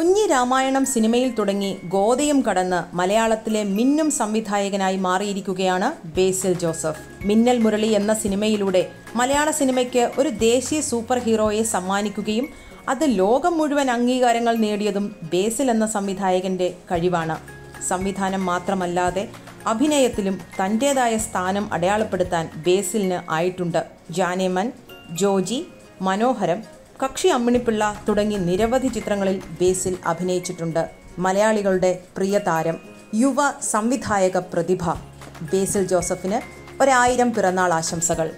കുഞ്ഞി രാമായണം സിനിമയിൽ തുടങ്ങി ഗോതയും കടന്ന് മലയാളത്തിലെ മിന്നും സംവിധായകനായി മാറിയിരിക്കുകയാണ് ബേസിൽ ജോസഫ്. മിന്നൽ മുരളി എന്ന സിനിമയിലൂടെ മലയാള സിനിമയ്ക്ക് ഒരു ദേശീയ സൂപ്പർ ഹീറോയെ സമ്മാനിക്കുകയും അത് ലോകം മുഴുവൻ അംഗീകാരങ്ങൾ നേടിയതും ബേസിൽ എന്ന സംവിധായകന്റെ കഴിവാണ്. സംവിധാനം മാത്രമല്ലാതെ അഭിനയത്തിലും തന്റേതായ സ്ഥാനം അടയാളപ്പെടുത്താൻ ബേസിലിന് ആയിട്ടുണ്ട്. ജാനേമൻ ജോജി മനോഹരം കക്ഷി അമ്മിണിപ്പിള്ള തുടങ്ങി നിരവധി ചിത്രങ്ങളിൽ ബേസിൽ അഭിനയിച്ചിട്ടുണ്ട്. മലയാളികളുടെ പ്രിയ താരം യുവ സംവിധായക പ്രതിഭ ബേസിൽ ജോസഫിന് ഒരായിരം പിറന്നാൾ ആശംസകൾ.